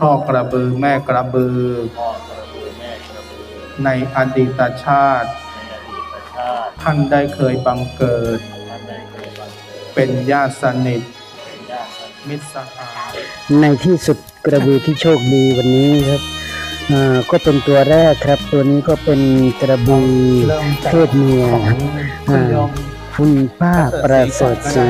พ่อกระบือแม่กระบือพ่อกระบือแม่กระบือ ในอดีตชาติในอดีตชาติท่านได้เคยบังเกิดท่านได้เคยบังเกิดเป็นญาติสนิทเป็นญาติสนิท มิตรสหายในที่สุดกระบือที่โชคดีวันนี้ครับอ่าก็เป็นตัวแรกครับ ตัวนี้ก็เป็นกระบือเริ่มจากเพศเมียของ คุณป้าประเสริฐศรี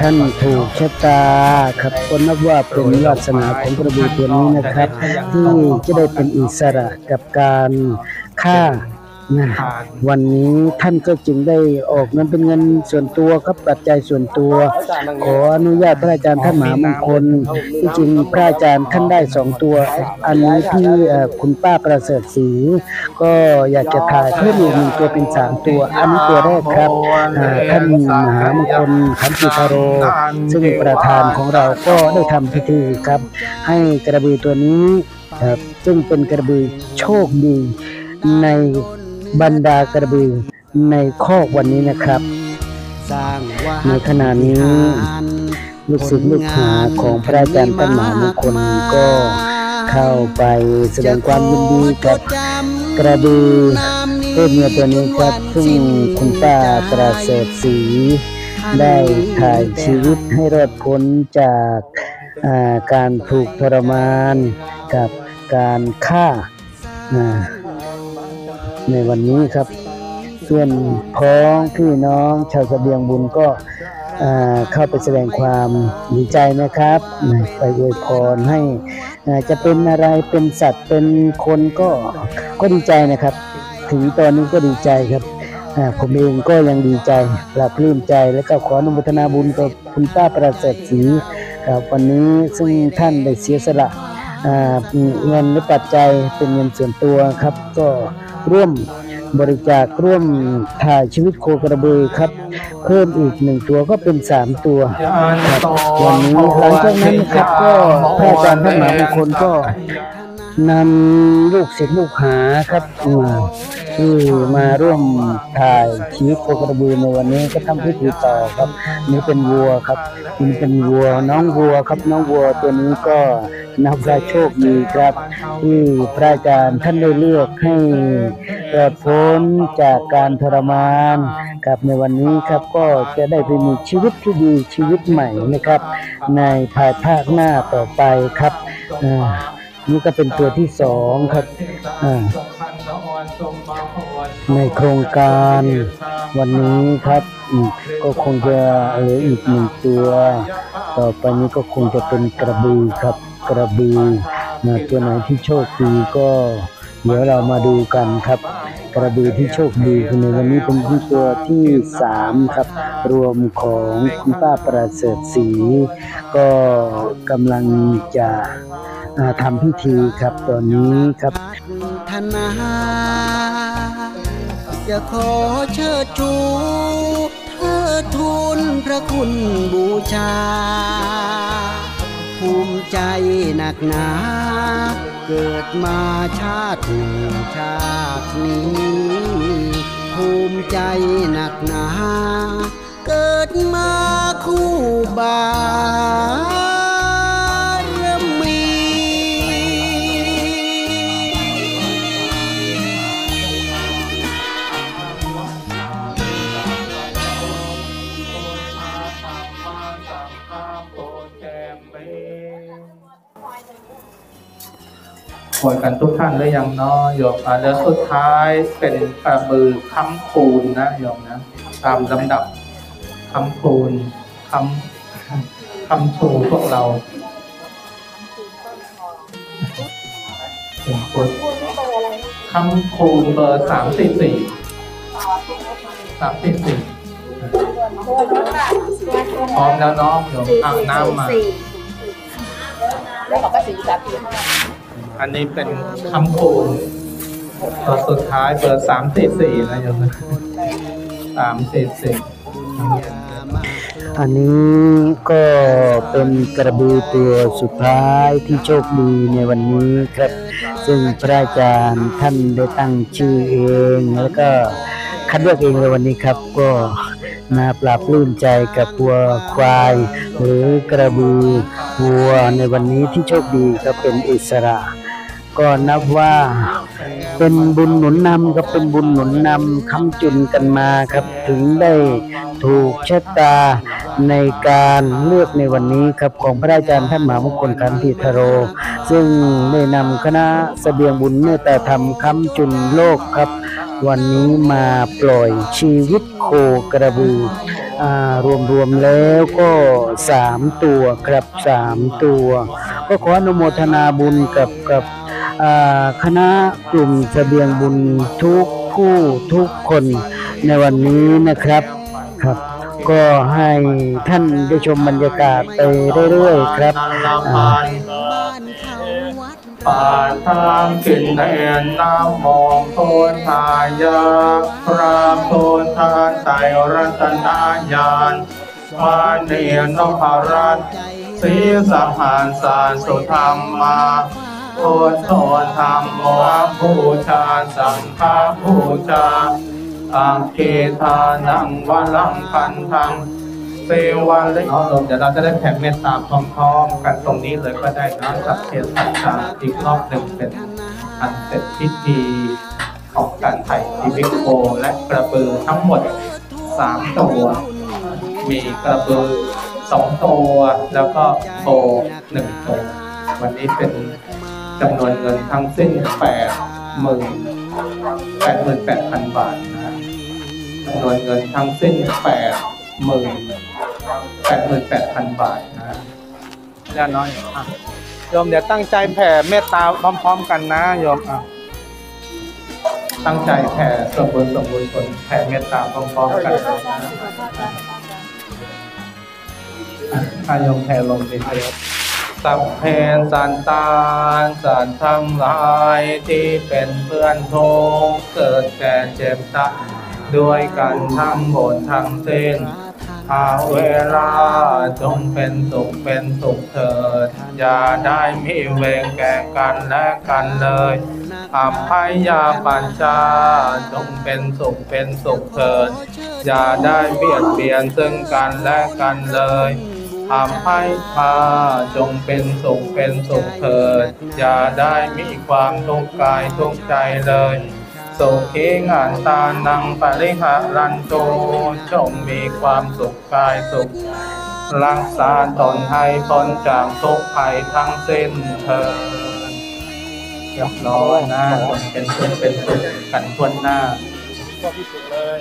ท่านถูกชะตาครับก็นับว่าเป็นวาสนาของกระบือตัวนี้นะครับ ที่จะได้เป็นอิสระกับการฆ่า นะวันนี้ท่านก็จึงได้ออกเงินเป็นเงินส่วนตัวครับปัจจัยส่วนตัว ขออนุญาตพระอาจารย์ท่านมหามงคลที่จริงพระอาจารย์ท่านได้สองตัว อันนี้ที่เอ่อคุณป้าประเสริฐศรีก็อยากจะถ่ายเพิ่มอีกหนึ่งตัวเป็นสามตัว อันนี้ตัวแรกครับอ่าท่านมหามงคลขันติทาโร ซึ่งประธานของเราก็ได้ทำพิธีครับ ให้กระบือตัวนี้ครับซึ่งเป็นกระบือโชคดีใน บรรดากระบือในคอกวันนี้นะครับในขณะนี้ลูกศิษย์ลูกหาของพระอาจารย์ท่านมหามงคลก็เข้าไปแสดงความยินดีกับกระบือเพศเมียตัวนี้ครับซึ่งคุณป้าประเสริฐศรีได้ถ่ายชีวิตให้รอดพ้นจากอ่าการถูกทรมานกับการฆ่าอ่า ในวันนี้ครับเพื่อนพ้องพี่น้องชาวสะเบียงบุญก็อ่าเข้าไปแสดงความดีใจนะครับ ไปอวยพรให้อ่าจะเป็นอะไรเป็นสัตว์เป็นคนก็ก็ดีใจนะครับ ถึงตอนนี้ก็ดีใจครับอ่าผมเองก็ยังดีใจปลาบปลื้มใจ แล้วก็ขออนุโมทนาบุญกับคุณป้าประเสริฐศรีครับวันนี้ซึ่งท่านได้เสียสละอ่า เงินและปัจจัยเป็นเงินส่วนตัวครับ ก็ร่วมบริจาคร่วมถ่ายชีวิตโคกระบือครับ เพิ่มอีกหนึ่งตัวก็เป็นสามตัวครับวันนี้หลังจากนั้นนะครับก็พระอาจารย์ท่านมหามงคลก็ นำลูกศิษย์ลูกหาครับมาที่มาร่วมถ่ายชีวิตโคกระบือในวันนี้ก็ทำพิธีต่อครับ นี่เป็นวัวครับนี่เป็นวัวน้องวัวครับน้องวัวตัวนี้ก็นับว่าโชคดีครับ ที่พระอาจารย์ท่านได้เลือกให้ปลอดพ้นจากการทรมานครับในวันนี้ครับก็จะได้ไปมีชีวิตที่ดีชีวิตใหม่นะครับ ในภายภาคหน้าต่อไปครับอ่า นี่ก็เป็นตัวที่สองครับอ่าในโครงการวันนี้ครับอืมก็คงจะเหลืออีกหนึ่งตัว ต่อไปนี้ก็คงจะเป็นกระบือครับกระบือนะตัวไหนที่โชคดีก็เดี๋ยวเรามาดูกันครับ กระบือที่โชคดีคือในวันนี้เป็นที่ตัวที่สามครับ รวมของคุณป้าประเสริฐศรีก็กำลังจะอ่า ทำพิธีครับตอนนี้ครับธนาจะขอเชิดชูเทิดทูลพระคุณบูชา ภูมิใจหนักหนาเกิดมาชาติหนึ่งชาตินี้ ภูมิใจหนักหนา เกิดมาคู่บา ป่วยกันทุกท่านหรือยังเนาะโยมอะแล้วสุดท้ายเป็นกระบือค้ำคูณนะโยมนะ ตามลำดับค้ำคูณค้ำค้ำชูพวกเราเป็นคนค้ำคูณเบอร์สามสี่สี่สามสี่สี่พร้อมแล้วเนาะโยมอาบน้ำมา แล้วเขาก็สี่สามสี่ห้าอันนี้เป็นคำคูณตัวสุดท้ายเบอร์สามสี่สี่นะโยมนะสามสี่สี่อันนี้ก็เป็นกระบือตัวสุดท้ายที่โชคดีในวันนี้ครับ ซึ่งพระอาจารย์ท่านได้ตั้งชื่อเอง แล้วก็คัดเลือกเองในวันนี้ครับ ก็นาปราบปลื้มใจกับวัวควาย หรือกระบือ วัวในวันนี้ที่โชคดีก็เป็นอิสระ ก็นับว่าเป็นบุญหนุนนำก็เป็นบุญหนุนนำคำจุนกันมาครับ ถึงได้ถูกชะตาในการเลือกในวันนี้ครับของพระอาจารย์ท่านมหามงคลคันธิทโร ซึ่งได้นำคณะเสบียงบุญเมตตาธรรมคำจุนโลกครับ วันนี้มาปล่อยชีวิตโคกระบือ อ่ารวมๆแล้วก็สามตัวครับสามตัว ก็ขออนุโมทนาบุญกับกับคณะกลุ่มเสบียงบุญทุกผู้ทุกคนในวันนี้นะครับครับ ก็ให้ท่านได้ชมบรรยากาศไปเรื่อยๆครับอ่า ปาทางกินเอ็นน้ำมองโทนทายาพระโทนทานไตรรัตนายานมาเนียนพรัตน์สีสหานสารสุธรรมมาโทนโทธรรมโมบูชาสังฆาบูชาอังเคทานังวลังคันทัง เซวันเลยเอาลงเดี๋ยวเราจะได้แผ่เมตตาพร้อมๆกันตรงนี้เลยก็ได้นะสัพเพสัตตาอีกรอบหนึ่งเป็นอันเสร็จพิธีของการไถ่ชีวิตโคและกระบือทั้งหมดสามตัวมีกระบือสองตัวแล้วก็โคหนึ่งตัววันนี้เป็นจำนวนเงินทั้งสิ้นแปดหมื่นแปดหมื่นแปดพันบาทนะจำนวนเงินทั้งสิ้นแปดหมื่น แปดหมื่นแปดพันบาทนะฮะย่าน้อยอะโยมเดี๋ยวตั้งใจแผ่เมตตาพร้อม ๆ กันนะโยมอะตั้งใจแผ่สมบูรณ์สมบูรณ์ผลแผ่เมตตาพร้อมๆกันนะอะอายมแผ่ลงดิเดียสัพเพสันตานสันทั้งหลายที่เป็นเพื่อนทุกเกิดแก่เจ็บตายด้วยกันทั้งหมดทั้งสิ้น อาเวลาจงเป็นสุขเป็นสุขเถิด อย่าได้มีเวรแก่กันและกันเลยอัพยาปัญชาจงเป็นสุขเป็นสุขเถิด อย่าได้เบียดเบียนซึ่งกันและกันเลยทำให้ข้าจงเป็นสุขเป็นสุขเถิด อย่าได้มีความทุกข์กายทุกข์ใจเลย สุขีงานตานังปริหารันโตจงมีความสุขกายสุข รักษาตนให้พ้นจากทุกข์ภัยทั้งสิ้นเถิดเรียบร้อยนะจงเป็นสุขเป็นสุขกันทวนหน้าก็ที่สุดเลย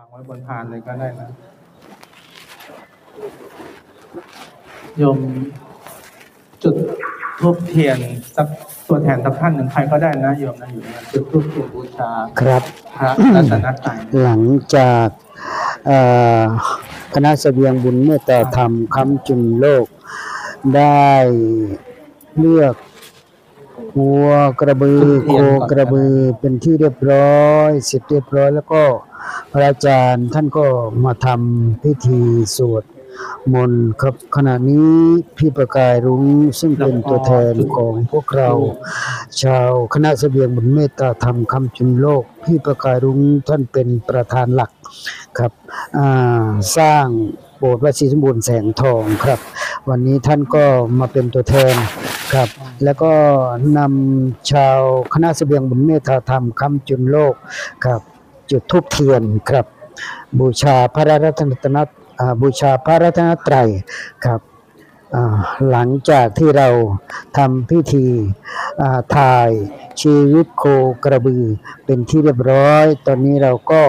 วางไว้บนพานเลยก็ได้นะโยมจุดทูบเทียนสักตัวแทนสักท่านหนึ่งใครก็ได้นะโยมนะอยู่นะจุดทูบเทียนบูชาครับพระรัตนตรัยหลังจากเอ่อคณะเสบียงบุญเมตตาธรรมคำจุนโลกได้เลือก วัวกระบือโคกระบือเป็นที่เรียบร้อยเสร็จเรียบร้อย แล้วก็พระอาจารย์ท่านก็มาทำพิธีสวดมนต์ครับขณะนี้พี่ประกายรุ้งซึ่งเป็นตัวแทนของพวกเรา ชาวคณะเสบียงบุญเมตตาธรรมคำจุนโลก พี่ประกายรุ้งท่านเป็นประธานหลักครับอ่าสร้างโบสถ์วัดศรีสมบูรณ์แสงทองครับ วันนี้ท่านก็มาเป็นตัวแทนครับ แล้วก็นำชาวคณะเสบียงบุญเมตตาธรรมคำจุนโลกครับ จุดธูปเทียนครับ บูชาพระรัตนตรัยอ่าบูชาพระรัตนตรัยครับหลังจากที่เราทำพิธีถ่ายชีวิตโคกระบือเป็นที่เรียบร้อย ตอนนี้เราก็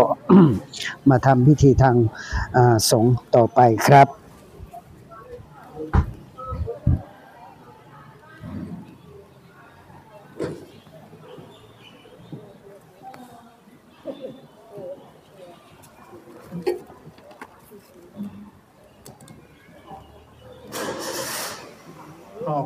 มาทำพิธีทางสงฆ์ต่อไปครับ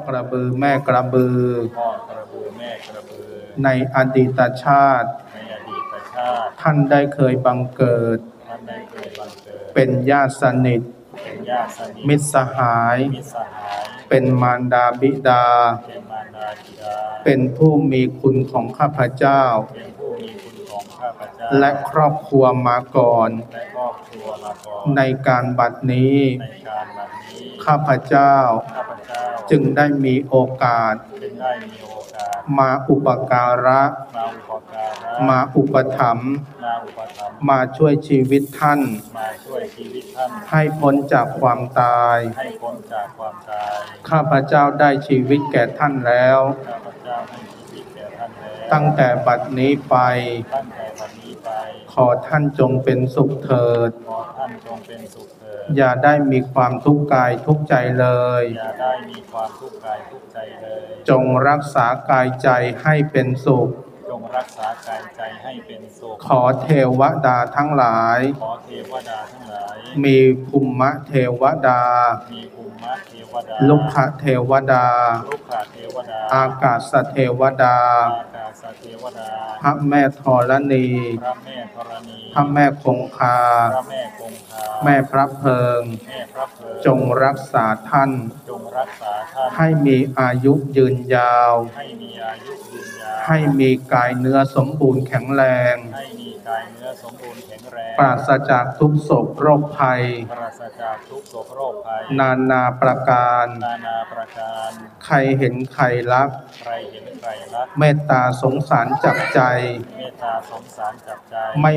กระบือแม่กระบือ พ่อกระบือแม่กระบือ ในอดีตชาติ ในอดีตชาติท่านได้เคยบังเกิด ท่านได้เคยบังเกิด เป็นญาติสนิท เป็นญาติสนิทมิตรสหาย มิตรสหายเเป็นมารดาบิดา เป็นมารดาบิดา เป็นผู้มีคุณของข้าพเจ้า เป็นผู้มีคุณของข้าพเจ้า และครอบครัวมาก่อน และครอบครัวมาก่อน ในการบัดนี้ ในการบัดนี้ ข้าพเจ้าข้าพเจ้าจึงได้มีโอกาสจึงได้มีโอกาส มาอุปการะ มาอุปการะมาอุปถัมภ์มาอุปถัมภ์มาช่วยชีวิตท่านมาช่วยชีวิตท่านให้พ้นจากความตายให้พ้นจากความตาย ข้าพเจ้าได้ชีวิตแก่ท่านแล้วข้าพเจ้าให้ชีวิตแก่ท่านแล้วตั้งแต่บัดนี้ไปตั้งแต่บัดนี้ไปขอท่านจงเป็นสุขเถิดข อท่านจงเป็นสุขเถิดอย่าได้มีความทุกข์กายทุกข์ใจเลย อย่าได้มีความทุกข์กายทุกข์ใจเลย จงรักษากายใจให้เป็นสุข จงรักษากายใจให้เป็นสุข ขอเทวดาทั้งหลาย ขอเทวดาทั้งหลาย มีภูมิเทวดา มีภูมิเทวดาลุกขเทวดา ลุกขเทวดา อากาศเทวดา อากาศเทวดา พระแม่ธรณี พระแม่ธรณี พระแม่คงคา พระแม่คงคา แม่พระเพิง แม่พระเพลิง จงรักษาท่าน จงรักษาท่าน ให้มีอายุยืนยาว ให้มีอายุยืนยาว ให้มีกายเนื้อสมบูรณ์แข็งแรง ให้มี กายเนื้อสมบูรณ์แข็งแรง ปราศจากทุกโศกโรคภัย ปราศจากทุกโศกโรคภัย นานาประการ นานาประการ ใครเห็นใครรัก ใครเห็นใครรัก เมตตาสงสารจับใจ เมตตาสงสารจับใจ ไม่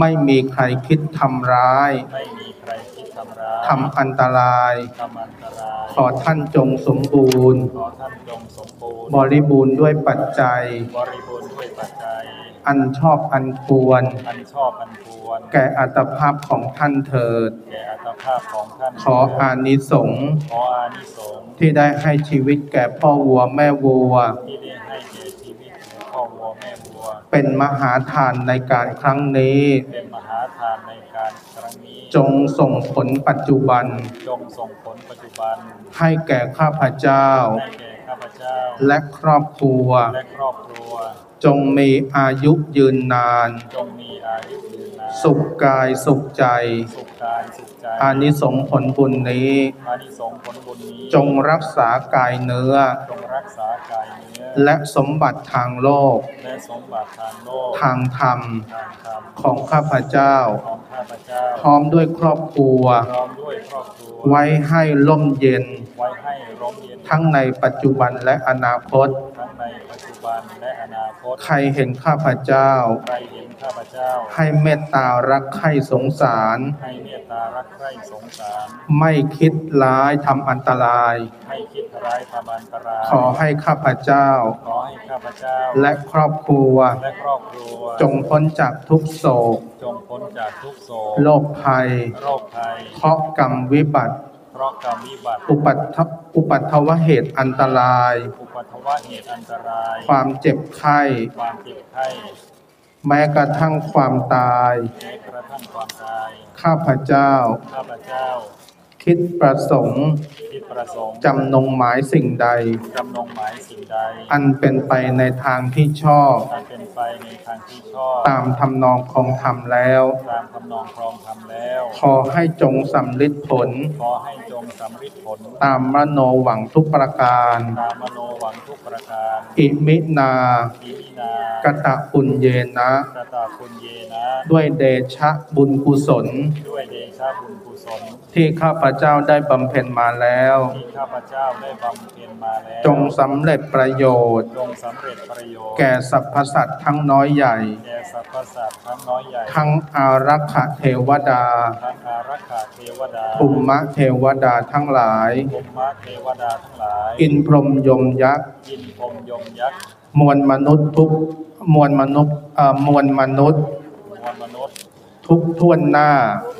ไม่มีใครคิดทำร้าย ไม่มีใครคิดทำร้ายทำอันตรายทำอันตราย ขอท่านจงสมบูรณ์ ขอท่านจงสมบูรณ์ บริบูรณ์ด้วยปัจจัย บริบูรณ์ด้วยปัจจัย อันชอบอันควร อันชอบอันควร แก่อัตภาพของท่านเถิด แก่อัตภาพของท่านขออานิสงส์ขออานิสงส์ที่ได้ให้ชีวิตแก่พ่อวัวแม่วัว ที่ได้ให้แก่ชีวิตแก่พ่อวัวแม่วัว เป็นมหาทานในการครั้งนี้ เป็นมหาทานในการครั้งนี้ จงส่งผลปัจจุบัน จงส่งผลปัจจุบัน ให้แก่ข้าพเจ้า ให้แก่ข้าพเจ้า และครอบครัว และครอบครัว จงมีอายุยืนนาน จงมีอายุยืนนานสุขกายสุขใจ สุขกายสุขใจอานิสงส์ผลบุญนี้ อานิสงส์ผลบุญนี้ จงรักษากายเนื้อ จงรักษากายเนื้อ และสมบัติทางโลก และสมบัติทางโลก ทางธรรมทางธรรมของข้าพเจ้าของข้าพเจ้าพร้อมด้วยครอบครัวพร้อมด้วยครอบครัว ไว้ให้ล่มเย็นไว้ให้ร่มเย็นทั้งในปัจจุบันและอนาคตทั้ง ในปัจจุบันและอนาคต ใครเห็นข้าพเจ้า ใครเห็นข้าพเจ้า ให้เมตตารักใคร่สงสาร ให้เมตตารักใคร่สงสาร ไม่คิดร้ายทำอันตรายให้คิดร้ายทำอันตราย ขอให้ข้าพเจ้า ขอให้ข้าพเจ้า และครอบครัว และครอบครัว จงพ้นจากทุกโศก จงพ้นจากทุกโศก โรคภัย โรคภัยเคราะห์กรรมวิบัติเพ ราะกรรมวิบัติ อุปัตถอุปัตถวเหตุอันตราย อุปัตวะเหตุอันตราย ความเจ็บไข้ ความเจ็บไข้ แม้กระทั่งความตาย แม้กระทั่งความตาย ข้าพเจ้า ข้าพเจ้า คิดประสงค์คิดประสงค์จำนงหมายสิ่งใด จำนงหมายสิ่งใด อันเป็นไปในทางที่ชอบ อันเป็นไปในทางที่ชอบ ตามทำนองของธรรมแล้ว ตามคำนองครองธรรมแล้ว ขอให้จงสำลิดผล ขอให้จงสำฤทธิ์ผล ตามมโนหวังทุกประการ ตามมโนหวังทุกประการ อิมินาอิมินากตะปุญเยนะกตาคุณเยนะ ด้วยเดชะบุญกุศล ด้วยเดชะบุญกุศล ที่ข้าพเจ้าได้บำเพ็ญมาแล้ว ที่ข้าพเจ้าได้บำเพ็ญมาแล้ว จงสำเร็จประโยชน์ จงสำเร็จประโยชน์ แก่สรรพสัตว์ทั้งน้อยใหญ่ แก่สรรพสัตว์ทั้งน้อยใหญ่ ทั้งอารักขเทวดา ทั้งอารักขาเทวดาภูมิเทวดาทั้งหลายภูมิเทวดาทั้งหลาย อินพรหมยมยักษ์ อินพรหมยมยักษ์ มวลมนุษย์ทุก มวลมนุษย์เอ่อมวลมนุษย์ มวลมนุษย์ ทุกท่วนหน้า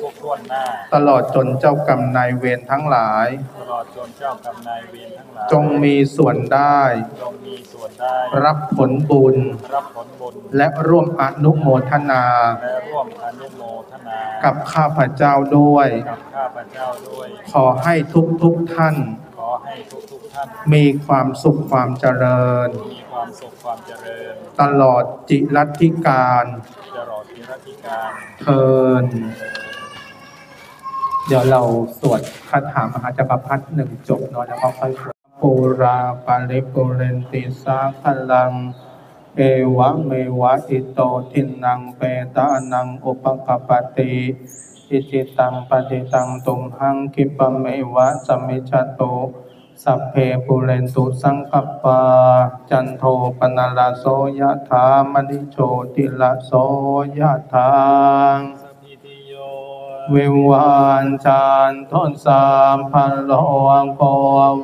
ทุกท่วนหน้า ตลอดจนเจ้ากรรมนายเวรทั้งหลาย ตลอดจนเจ้ากรรมนายเวรทั้งหลาย จงมีส่วนได้ จงมีส่วนได้ รับผลบุญ รับผลบุญ และร่วมอนุโมทนา และร่วมอนุโมทนา กับข้าพเจ้าด้วย กับข้าพเจ้าด้วย ขอให้ทุกทุกๆท่าน ขอให้ทุกทุกๆท่าน มีความสุขความเจริญ มีความสุขความเจริญ ตลอดจิรัติการตลอดทิรติการเทินเดี๋ยวเราสวดคาถามหาจักรพรรดิหนึ่งจบเนาะแล้วก็ค่อยสวดปูราปาริปุเรนติสาคลัง เอวะเมวะอิโตทินังเปตานังอุปกปปติอิจิตังปฏิตังตุมหังคิปะเมวะสมมิจจตุ สัพเพปุเรนตุสังกปา จันโทปนลาโสยะถามณิโชติละโสยะถาวิวานชานทนสามพันโลงโก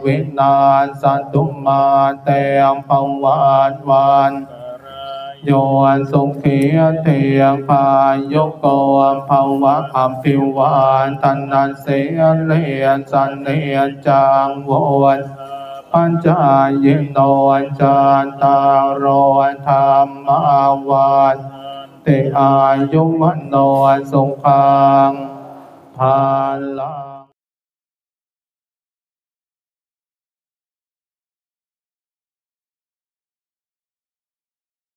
วินานสันตุมาเตมปวานวานกราย โยนสุขีเทียงพายกโกภาวะอัมพิวานตันนันเสียเลียนสันเนียนจางวนปัญจายโนนจานตารโรนธรรมาวานเตอายุวันโนสุขังภาลัง